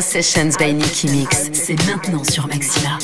Sessions by Nicky Mix. C'est maintenant sur Maxima.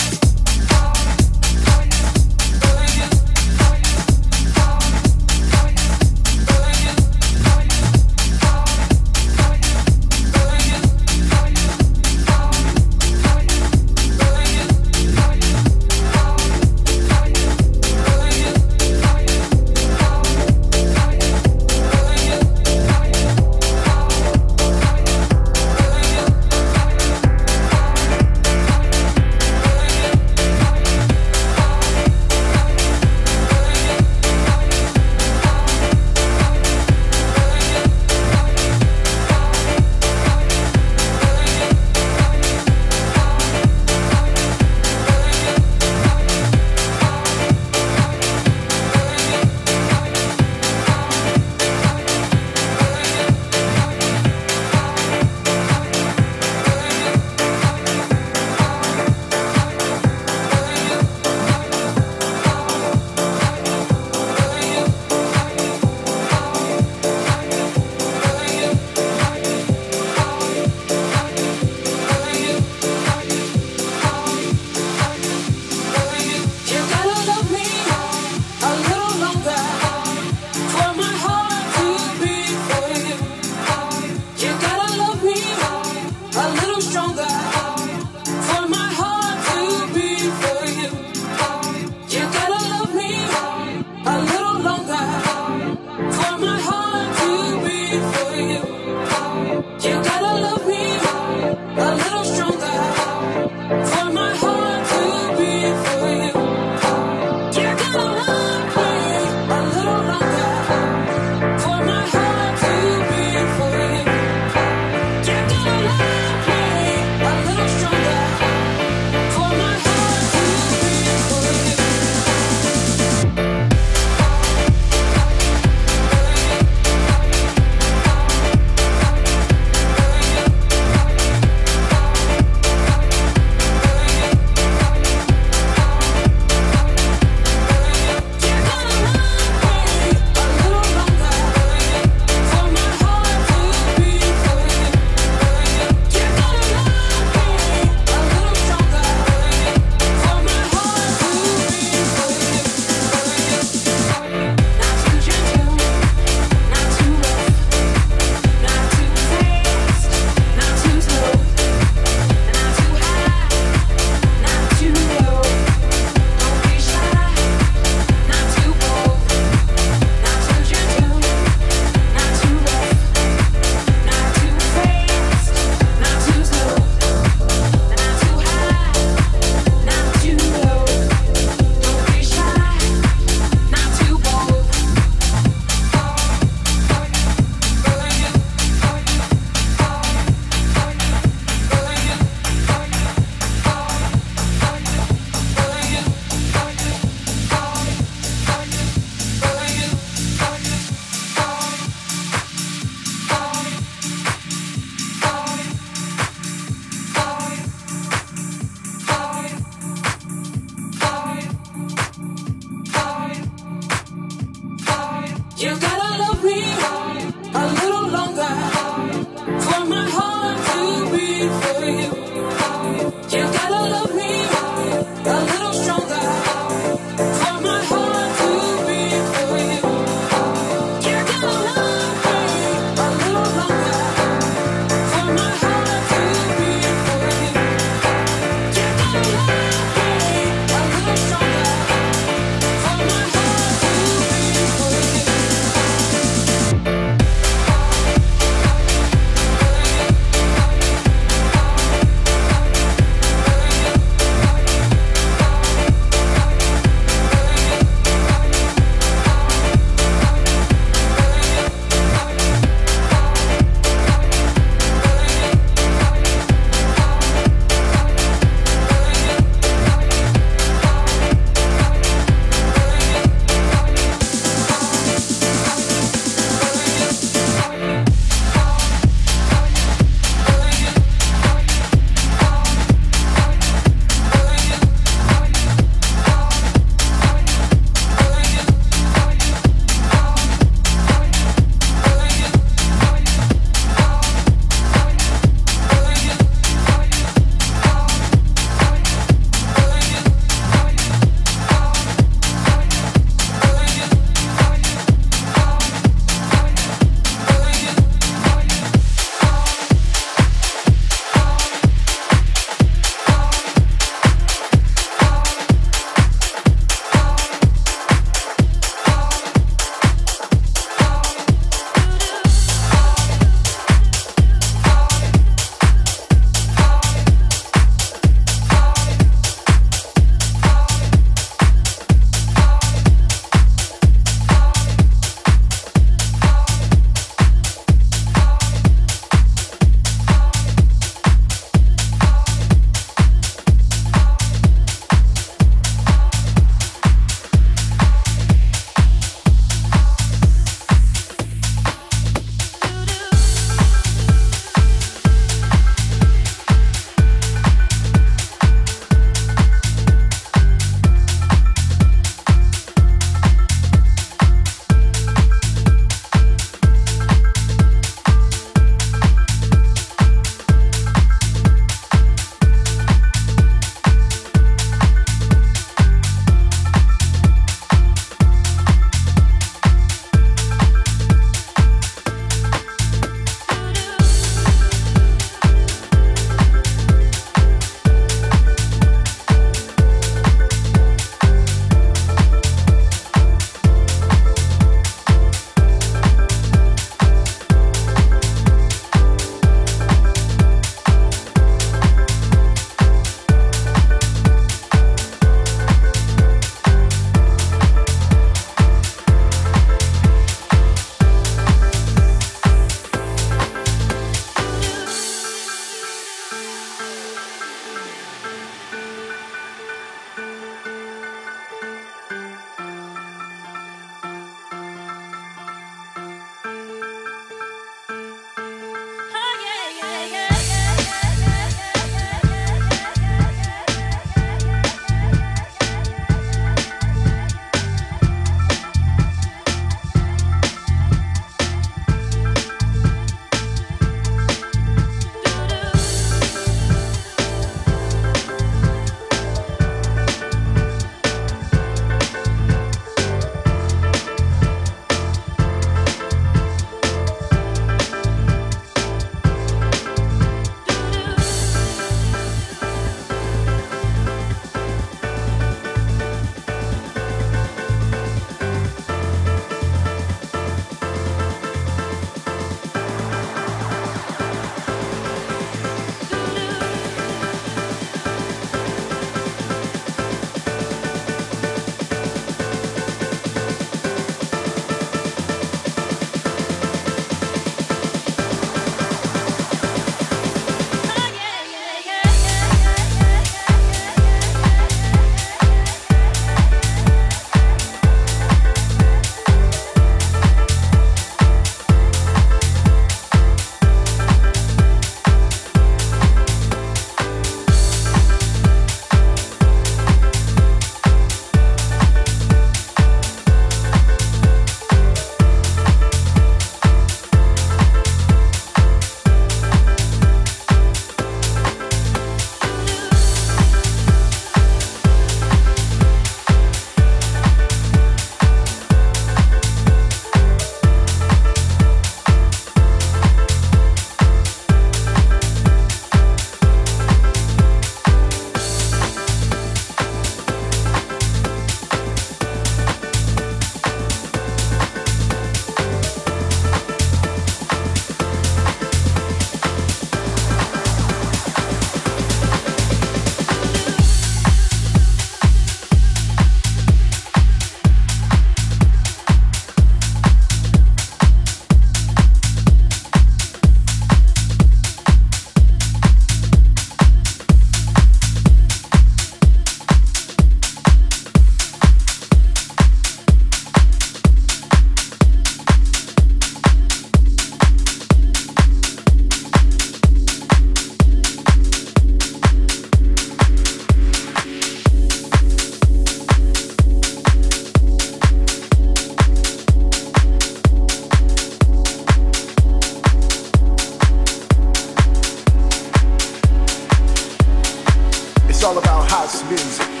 All about house music.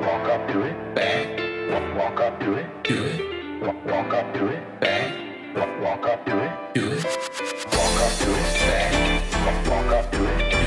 Walk up to it, bang. Walk, walk up to it, do it. Walk, walk up to it, bang. Walk, walk up to it, do it. Walk up to it, bang. Walk, walk up to it.